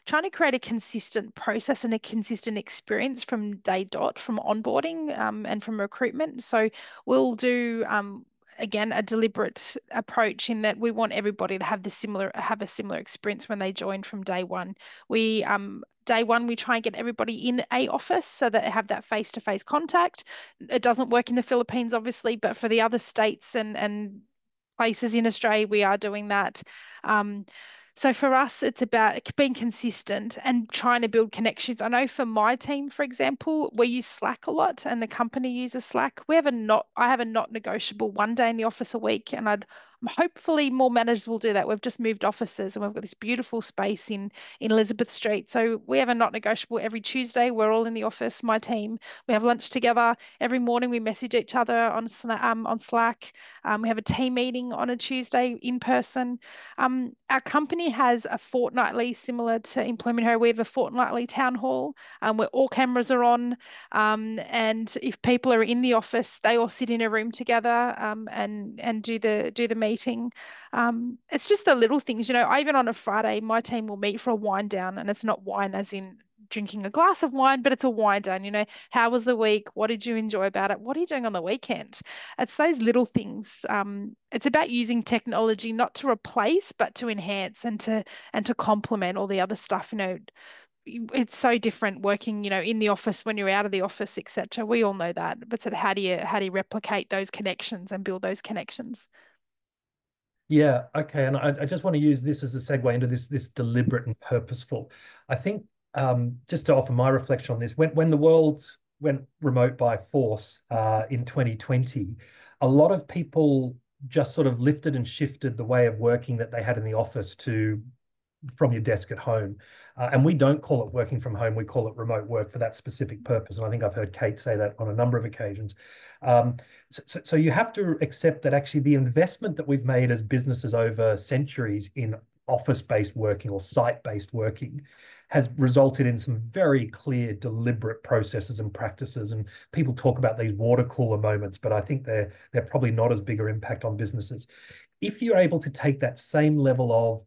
trying to create a consistent process and a consistent experience from day dot, from onboarding um, and from recruitment. So we'll do um, again a deliberate approach in that we want everybody to have the similar have a similar experience when they join from day one. We um day one we try and get everybody in a office so that they have that face-to-face contact. It doesn't work in the Philippines obviously, but for the other states and and places in Australia we are doing that. Um, so for us, it's about being consistent and trying to build connections. I know for my team, for example, we use Slack a lot and the company uses Slack. We have a not, I have a not negotiable one day in the office a week and I'd hopefully more managers will do that. We've just moved offices and we've got this beautiful space in in Elizabeth Street. So we have a not negotiable every Tuesday. We're all in the office, my team. We have lunch together every morning. We message each other on um, on Slack. Um, we have a team meeting on a Tuesday in person. Um, our company has a fortnightly, similar to Employment Hero, we have a fortnightly town hall um, where all cameras are on. Um, and if people are in the office, they all sit in a room together um, and and do the do the meeting meeting. Um, it's just the little things, you know. Even on a Friday, my team will meet for a wind down, and it's not wine as in drinking a glass of wine, but it's a wine down. You know, how was the week? What did you enjoy about it? What are you doing on the weekend? It's those little things. Um, it's about using technology not to replace, but to enhance and to and to complement all the other stuff. You know, it's so different working, you know, in the office when you're out of the office, etc. We all know that. But so how do you how do you replicate those connections and build those connections? Yeah, okay. And I, I just want to use this as a segue into this this deliberate and purposeful. I think um, just to offer my reflection on this, when when the world went remote by force uh, in 2020, a lot of people just sort of lifted and shifted the way of working that they had in the office to from your desk at home. Uh, and we don't call it working from home, we call it remote work for that specific purpose. And I think I've heard Kate say that on a number of occasions. Um, so, so, so you have to accept that actually the investment that we've made as businesses over centuries in office-based working or site-based working has resulted in some very clear, deliberate processes and practices. And people talk about these water cooler moments, but I think they're they're probably not as big an impact on businesses. If you're able to take that same level of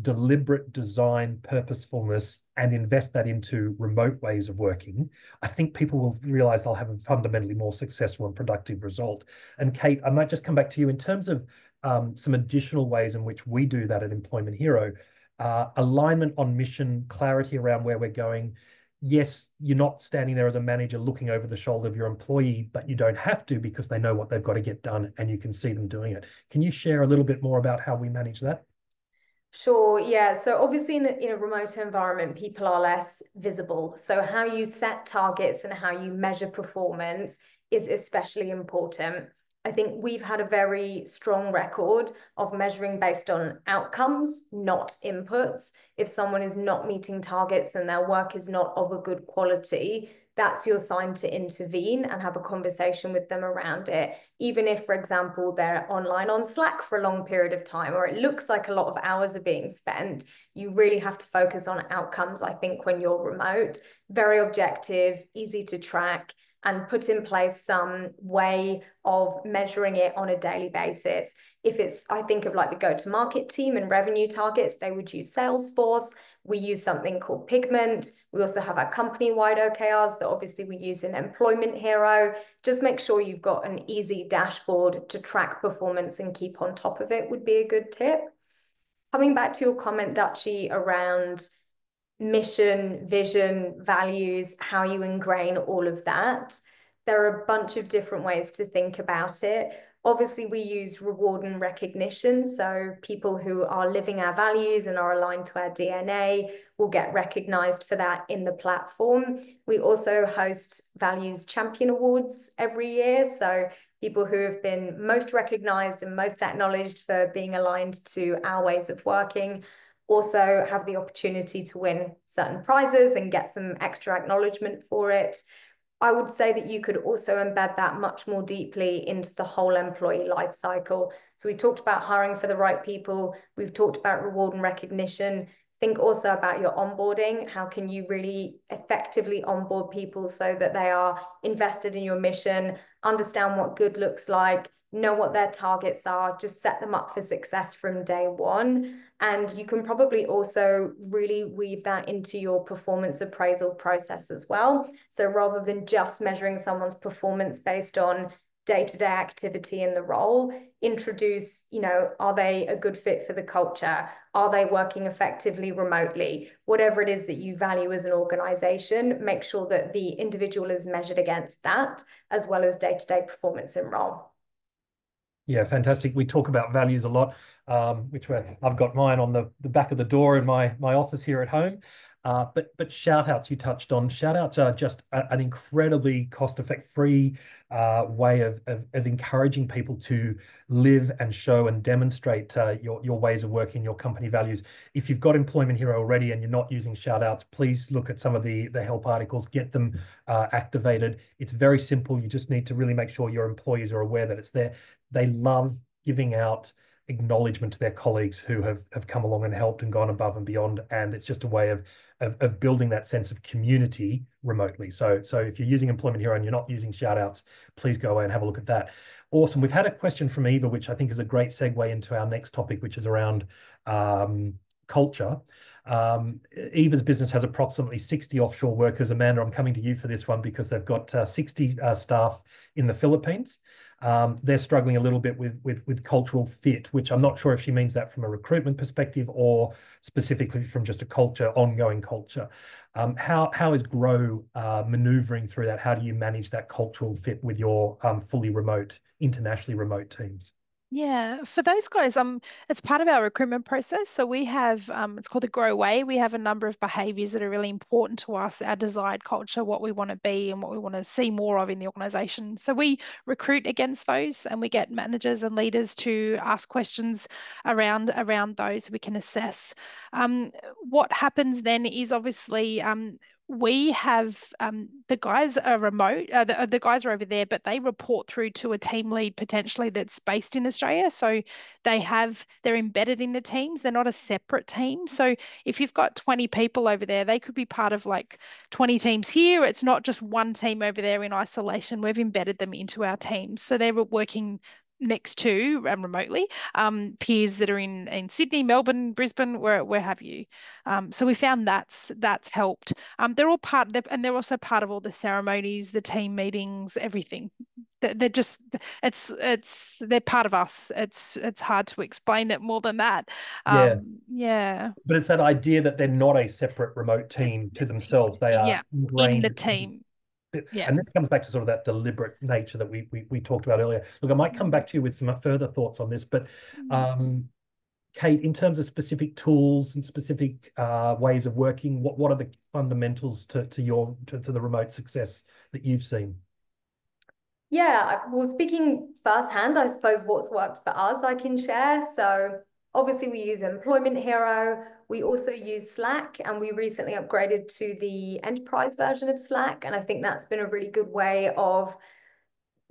deliberate design, purposefulness, and invest that into remote ways of working, I think people will realize they'll have a fundamentally more successful and productive result. And Kate, I might just come back to you in terms of um, some additional ways in which we do that at Employment Hero. Uh, alignment on mission, clarity around where we're going. Yes, you're not standing there as a manager looking over the shoulder of your employee, but you don't have to because they know what they've got to get done and you can see them doing it. Can you share a little bit more about how we manage that? Sure, yeah. So obviously in a, in a remote environment, people are less visible. So how you set targets and how you measure performance is especially important. I think we've had a very strong record of measuring based on outcomes, not inputs. If someone is not meeting targets and their work is not of a good quality, that's your sign to intervene and have a conversation with them around it. Even if, for example, they're online on Slack for a long period of time, or it looks like a lot of hours are being spent, you really have to focus on outcomes, I think, when you're remote. Very objective, easy to track, and put in place some way of measuring it on a daily basis. If it's, I think of like the go to market team and revenue targets, they would use Salesforce. We use something called Pigment. We also have our company wide OKRs that obviously we use in Employment Hero. Just make sure you've got an easy dashboard to track performance and keep on top of it would be a good tip. Coming back to your comment, Dutchy, around mission, vision, values, how you ingrain all of that. There are a bunch of different ways to think about it. Obviously, we use reward and recognition. So, people who are living our values and are aligned to our DNA will get recognized for that in the platform. We also host Values Champion Awards every year. So, people who have been most recognized and most acknowledged for being aligned to our ways of working also have the opportunity to win certain prizes and get some extra acknowledgement for it. I would say that you could also embed that much more deeply into the whole employee life cycle. So we talked about hiring for the right people. We've talked about reward and recognition. Think also about your onboarding. How can you really effectively onboard people so that they are invested in your mission, understand what good looks like, know what their targets are, just set them up for success from day one. And you can probably also really weave that into your performance appraisal process as well. So rather than just measuring someone's performance based on day-to-day activity in the role introduce you know are they a good fit for the culture are they working effectively remotely whatever it is that you value as an organization make sure that the individual is measured against that as well as day-to-day performance in role yeah, fantastic. We talk about values a lot, um, which I've got mine on the, the back of the door in my my office here at home. Uh, but but shout outs you touched on. Shout outs are just a, an incredibly cost effective, free uh, way of, of, of encouraging people to live and show and demonstrate uh, your your ways of working, your company values. If you've got Employment Hero already and you're not using shout outs, please look at some of the the help articles, get them uh, activated. It's very simple. You just need to really make sure your employees are aware that it's there. They love giving out acknowledgement to their colleagues who have have come along and helped and gone above and beyond and it's just a way of, of of, building that sense of community remotely so so if you're using employment hero and you're not using shout outs please go away and have a look at that awesome we've had a question from eva which i think is a great segue into our next topic which is around um, culture. Um, Eva's business has approximately 60 offshore workers. Amanda, I'm coming to you for this one because they've got uh, 60 uh, staff in the Philippines. Um, they're struggling a little bit with, with, with cultural fit, which I'm not sure if she means that from a recruitment perspective or specifically from just a culture, ongoing culture. Um, how how is Grow uh, maneuvering through that? How do you manage that cultural fit with your um, fully remote, internationally remote teams? Yeah, for those guys, um, it's part of our recruitment process. So we have, um, it's called the Grow Way. We have a number of behaviours that are really important to us, our desired culture, what we want to be, and what we want to see more of in the organisation. So we recruit against those, and we get managers and leaders to ask questions around around those. We can assess. Um, what happens then is obviously um, we have um, the guys are remote, uh, the, uh, the guys are over there, but they report through to a team lead potentially that's based in Australia. So they have, they're embedded in the teams. They're not a separate team. So if you've got 20 people over there, they could be part of like 20 teams here. It's not just one team over there in isolation. We've embedded them into our teams. So they're working next to um, remotely um, peers that are in in Sydney, Melbourne, Brisbane, where where have you. Um, so we found that's that's helped. Um, they're all part, and they're also part of all the ceremonies, the team meetings, everything. They're, they're just it's it's they're part of us. It's it's hard to explain it more than that. yeah. Um, yeah. But it's that idea that they're not a separate remote team to themselves. They are yeah. in the team yeah. And this comes back to sort of that deliberate nature that we, we we talked about earlier. Look, I might come back to you with some further thoughts on this, but mm-hmm. um, Kate, in terms of specific tools and specific uh, ways of working, what what are the fundamentals to to your to, to the remote success that you've seen? Yeah, well, speaking firsthand, I suppose what's worked for us, I can share. So obviously, we use Employment Hero. We also use Slack and we recently upgraded to the enterprise version of Slack. And I think that's been a really good way of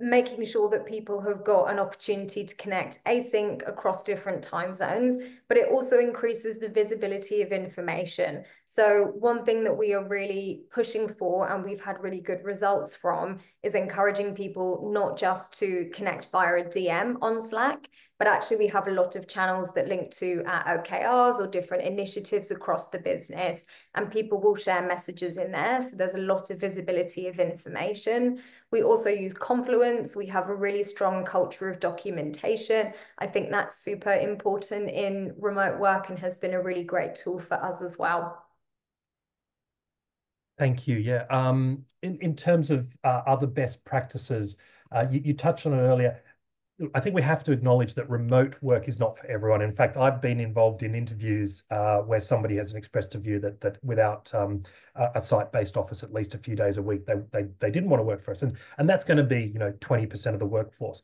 making sure that people have got an opportunity to connect async across different time zones, but it also increases the visibility of information. So one thing that we are really pushing for and we've had really good results from is encouraging people not just to connect via a DM on Slack, but actually we have a lot of channels that link to our OKRs or different initiatives across the business and people will share messages in there. So there's a lot of visibility of information. We also use Confluence. We have a really strong culture of documentation. I think that's super important in remote work and has been a really great tool for us as well. Thank you. Yeah. Um, in, in terms of uh, other best practices, uh, you, you touched on it earlier. I think we have to acknowledge that remote work is not for everyone. In fact, I've been involved in interviews uh, where somebody has expressed a view that that without um, a, site-based office at least a few days a week, they they they didn't want to work for us, and and that's going to be you know twenty percent of the workforce.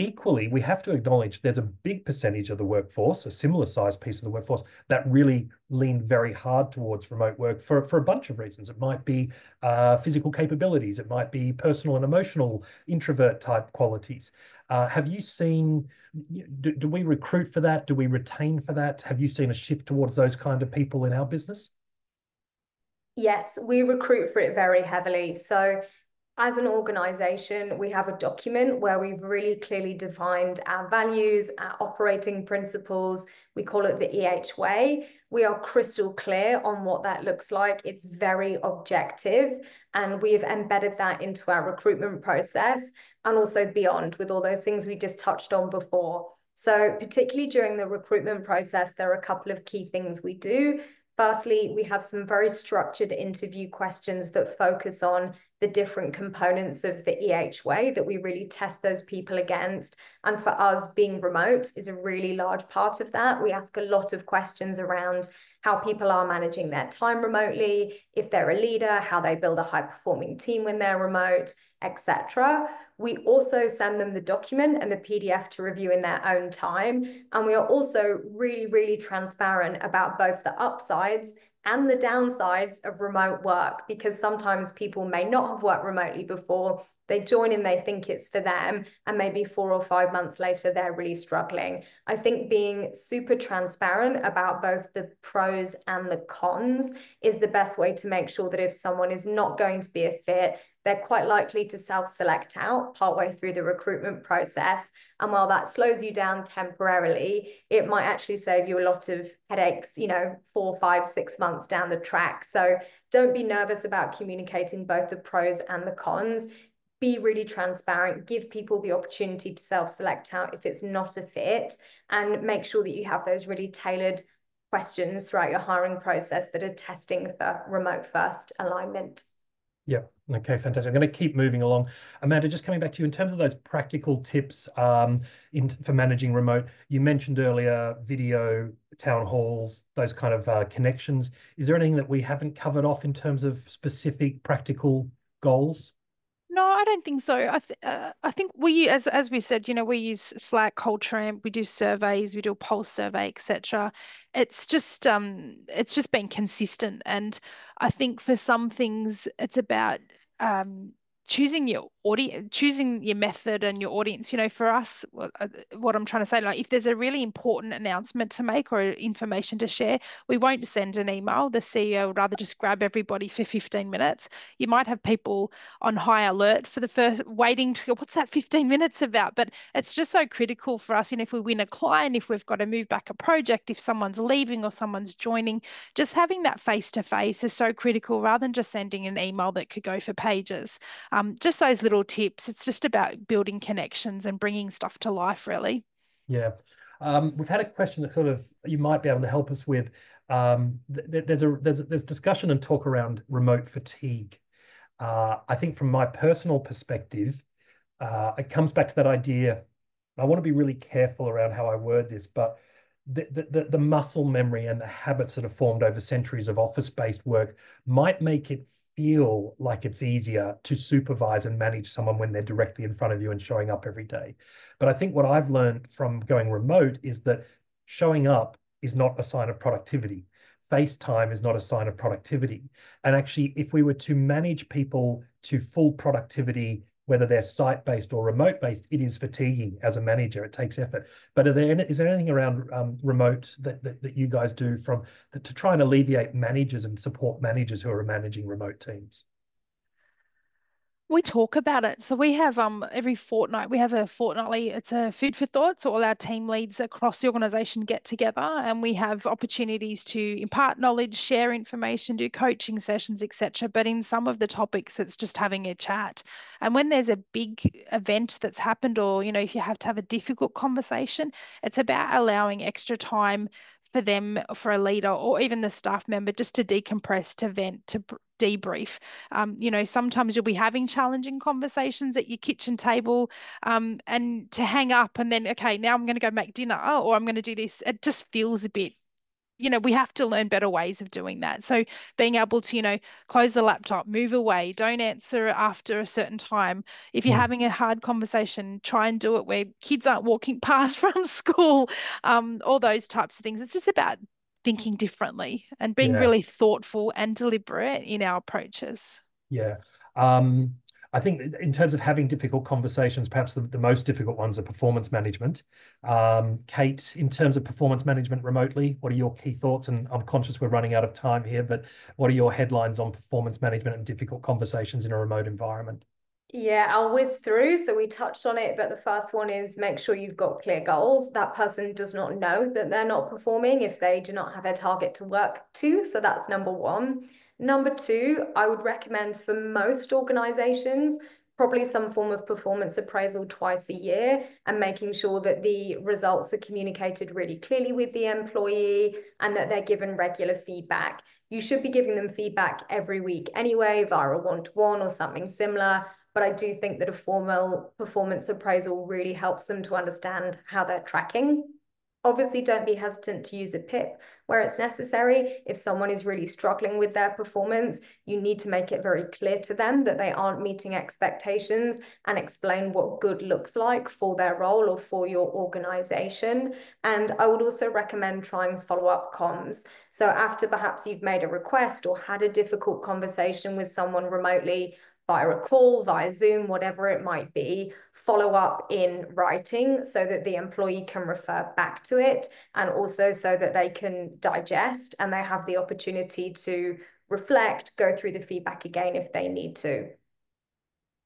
Equally, we have to acknowledge there's a big percentage of the workforce, a similar size piece of the workforce, that really lean very hard towards remote work for, for a bunch of reasons. It might be uh, physical capabilities, it might be personal and emotional introvert type qualities. Uh, have you seen, do, do we recruit for that? Do we retain for that? Have you seen a shift towards those kind of people in our business? Yes, we recruit for it very heavily. So as an organization, we have a document where we've really clearly defined our values, our operating principles. We call it the EH way. We are crystal clear on what that looks like. It's very objective, and we've embedded that into our recruitment process and also beyond with all those things we just touched on before. So, particularly during the recruitment process, there are a couple of key things we do. Firstly, we have some very structured interview questions that focus on the different components of the EH way that we really test those people against. And for us, being remote is a really large part of that. We ask a lot of questions around how people are managing their time remotely, if they're a leader, how they build a high performing team when they're remote, etc. We also send them the document and the PDF to review in their own time. And we are also really, really transparent about both the upsides and the downsides of remote work because sometimes people may not have worked remotely before. They join and they think it's for them, and maybe four or five months later, they're really struggling. I think being super transparent about both the pros and the cons is the best way to make sure that if someone is not going to be a fit, they're quite likely to self-select out partway through the recruitment process. And while that slows you down temporarily, it might actually save you a lot of headaches, you know, four, five, six months down the track. So don't be nervous about communicating both the pros and the cons. Be really transparent, give people the opportunity to self-select out if it's not a fit, and make sure that you have those really tailored questions throughout your hiring process that are testing for remote first alignment. Yeah. Okay, fantastic. I'm going to keep moving along. Amanda, just coming back to you in terms of those practical tips um, in for managing remote. You mentioned earlier video town halls, those kind of uh, connections. Is there anything that we haven't covered off in terms of specific practical goals? No, I don't think so. I th uh, I think we, as as we said, you know, we use Slack, Culture we do surveys, we do a pulse survey, etc. It's just um, it's just been consistent, and I think for some things, it's about um, choosing your audience, choosing your method and your audience. You know, for us, uh, what I'm trying to say, like if there's a really important announcement to make or information to share, we won't send an email. The CEO would rather just grab everybody for 15 minutes. You might have people on high alert for the first, waiting to go, what's that 15 minutes about? But it's just so critical for us. You know, if we win a client, if we've got to move back a project, if someone's leaving or someone's joining, just having that face to face is so critical rather than just sending an email that could go for pages. Um, just those little tips. It's just about building connections and bringing stuff to life, really. Yeah. Um, we've had a question that sort of you might be able to help us with. Um, th there's a there's there's discussion and talk around remote fatigue. Uh, I think from my personal perspective, uh, it comes back to that idea. I want to be really careful around how I word this, but the, the, the muscle memory and the habits that have formed over centuries of office-based work might make it feel like it's easier to supervise and manage someone when they're directly in front of you and showing up every day. But I think what I've learned from going remote is that showing up is not a sign of productivity. FaceTime is not a sign of productivity. And actually, if we were to manage people to full productivity whether they're site-based or remote-based, it is fatiguing as a manager. It takes effort. But there is there anything around um, remote that, that, that you guys do from to try and alleviate managers and support managers who are managing remote teams? We talk about it. So we have um every fortnight we have a fortnightly it's a food for thought. So all our team leads across the organization get together and we have opportunities to impart knowledge, share information, do coaching sessions, etc. But in some of the topics it's just having a chat. And when there's a big event that's happened or you know if you have to have a difficult conversation, it's about allowing extra time for them, for a leader or even the staff member, just to decompress, to vent, to debrief. Um, you know, sometimes you'll be having challenging conversations at your kitchen table um, and to hang up and then, okay, now I'm going to go make dinner or I'm going to do this. It just feels a bit you know, we have to learn better ways of doing that. So being able to, you know, close the laptop, move away, don't answer after a certain time. If you're mm. having a hard conversation, try and do it where kids aren't walking past from school, um, all those types of things. It's just about thinking differently and being yeah. really thoughtful and deliberate in our approaches. Yeah. Um, I think in terms of having difficult conversations, perhaps the, the most difficult ones are performance management. Um, Kate, in terms of performance management remotely, what are your key thoughts? And I'm conscious we're running out of time here, but what are your headlines on performance management and difficult conversations in a remote environment? Yeah, I'll whiz through. So we touched on it, but the first one is make sure you've got clear goals. That person does not know that they're not performing if they do not have a target to work to. So that's number one. Number two, I would recommend for most organizations, probably some form of performance appraisal twice a year and making sure that the results are communicated really clearly with the employee and that they're given regular feedback. You should be giving them feedback every week anyway via a one-to-one or something similar. But I do think that a formal performance appraisal really helps them to understand how they're tracking. Obviously, don't be hesitant to use a PIP where it's necessary. If someone is really struggling with their performance, you need to make it very clear to them that they aren't meeting expectations and explain what good looks like for their role or for your organization. And I would also recommend trying follow-up comms. So after perhaps you've made a request or had a difficult conversation with someone remotely, via a call, via Zoom, whatever it might be, follow up in writing so that the employee can refer back to it and also so that they can digest and they have the opportunity to reflect, go through the feedback again if they need to.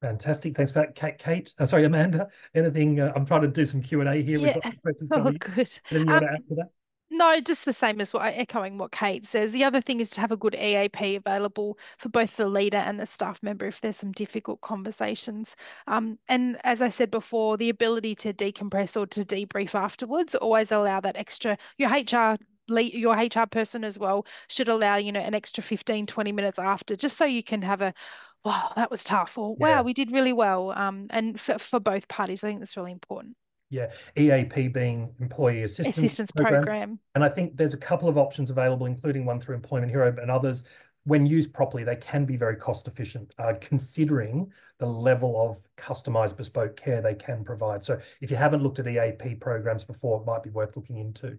Fantastic. Thanks for that, Kate. Kate, uh, sorry, Amanda. Anything? Uh, I'm trying to do some Q and A here. Yeah. We've got some questions Oh, good. Anything you Um, want to add to that? No, just the same as what echoing what Kate says. The other thing is to have a good EAP available for both the leader and the staff member if there's some difficult conversations. Um, and as I said before, the ability to decompress or to debrief afterwards always allow that extra. Your HR your HR person as well should allow you know an extra 15, 20 minutes after, just so you can have a wow, that was tough, or Yeah. wow, we did really well. Um, and for, for both parties, I think that's really important. Yeah, EAP being Employee Assistance, Assistance Program. program. And I think there's a couple of options available, including one through Employment Hero and others. When used properly, they can be very cost efficient, uh, considering the level of customized bespoke care they can provide. So if you haven't looked at EAP programs before, it might be worth looking into.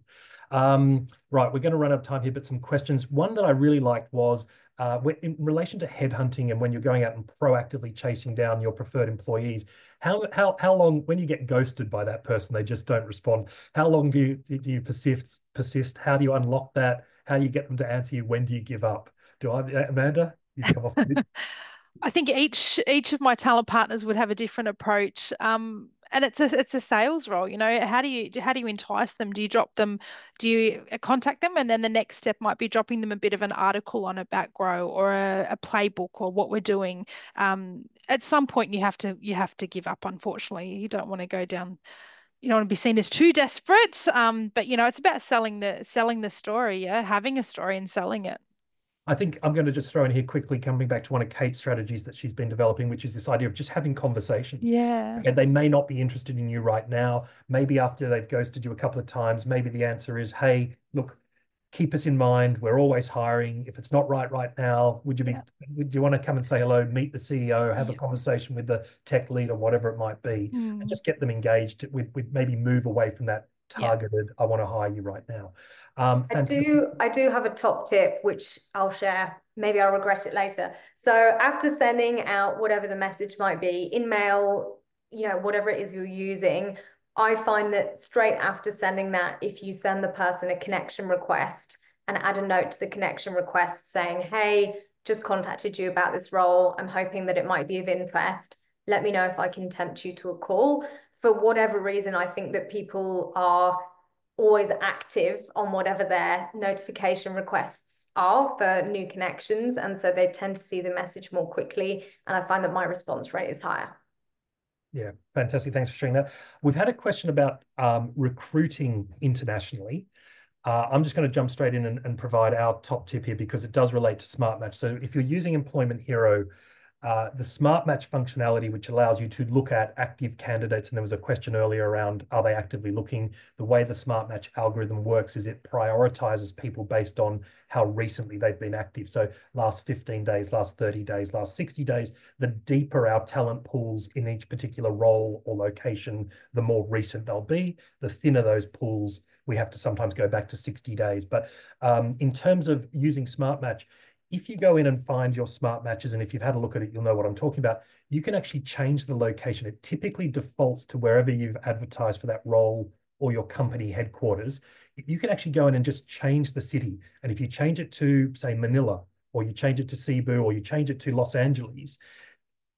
Um, right, we're going to run out of time here, but some questions. One that I really liked was uh, in relation to headhunting and when you're going out and proactively chasing down your preferred employees, how how how long when you get ghosted by that person, they just don't respond. How long do you do you persist persist? How do you unlock that? How do you get them to answer you? When do you give up? Do I, Amanda? You come off. I think each each of my talent partners would have a different approach. Um, and it's a it's a sales role, you know. How do you how do you entice them? Do you drop them? Do you uh, contact them, and then the next step might be dropping them a bit of an article on a back row or a, a playbook or what we're doing. Um, at some point, you have to you have to give up. Unfortunately, you don't want to go down. You don't want to be seen as too desperate. Um, but you know, it's about selling the selling the story. Yeah, having a story and selling it. I think I'm going to just throw in here quickly, coming back to one of Kate's strategies that she's been developing, which is this idea of just having conversations. Yeah. And they may not be interested in you right now. Maybe after they've ghosted you a couple of times, maybe the answer is, hey, look, keep us in mind. We're always hiring. If it's not right right now, would you be, Yeah. would you want to come and say hello, meet the CEO, have a conversation with the tech lead or whatever it might be, Mm. and just get them engaged with, with maybe move away from that Yeah. targeted, I want to hire you right now. Um, I do I do have a top tip which I'll share. Maybe I'll regret it later. So after sending out whatever the message might be, InMail, you know, whatever it is you're using, I find that straight after sending that, if you send the person a connection request and add a note to the connection request saying, hey, just contacted you about this role. I'm hoping that it might be of interest. Let me know if I can tempt you to a call. For whatever reason, I think that people are always active on whatever their notification requests are for new connections. And so they tend to see the message more quickly. And I find that my response rate is higher. Yeah, fantastic. Thanks for sharing that. We've had a question about um, recruiting internationally. Uh, I'm just going to jump straight in and, and provide our top tip here because it does relate to Smart Match. So if you're using Employment Hero, uh, the Smart Match functionality, which allows you to look at active candidates, and there was a question earlier around are they actively looking? The way the Smart Match algorithm works is it prioritizes people based on how recently they've been active. So last 15 days, last 30 days, last 60 days, the deeper our talent pools in each particular role or location, the more recent they'll be. The thinner those pools, we have to sometimes go back to 60 days. But um, in terms of using Smart Match, if you go in and find your smart matches, and if you've had a look at it, you'll know what I'm talking about. You can actually change the location. It typically defaults to wherever you've advertised for that role or your company headquarters. You can actually go in and just change the city. And if you change it to, say, Manila, or you change it to Cebu, or you change it to Los Angeles,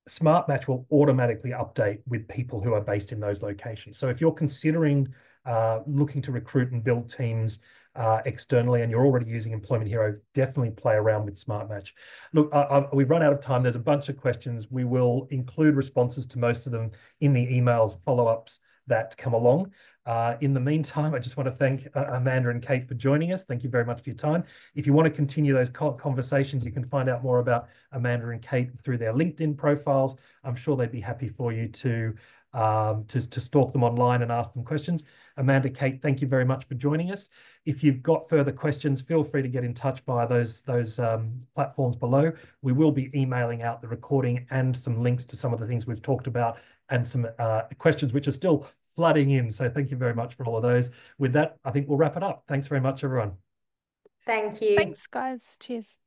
Smart Match will automatically update with people who are based in those locations. So if you're considering uh, looking to recruit and build teams uh, externally and you're already using Employment Hero, definitely play around with Smart Match. Look, I, I, we've run out of time. There's a bunch of questions. We will include responses to most of them in the emails follow-ups that come along. Uh, in the meantime, I just want to thank uh, Amanda and Kate for joining us. Thank you very much for your time. If you want to continue those conversations, you can find out more about Amanda and Kate through their LinkedIn profiles. I'm sure they'd be happy for you to um, to, to stalk them online and ask them questions. Amanda, Kate, thank you very much for joining us. If you've got further questions, feel free to get in touch via those, those um, platforms below. We will be emailing out the recording and some links to some of the things we've talked about and some uh, questions which are still flooding in. So thank you very much for all of those. With that, I think we'll wrap it up. Thanks very much, everyone. Thank you. Thanks, guys. Cheers.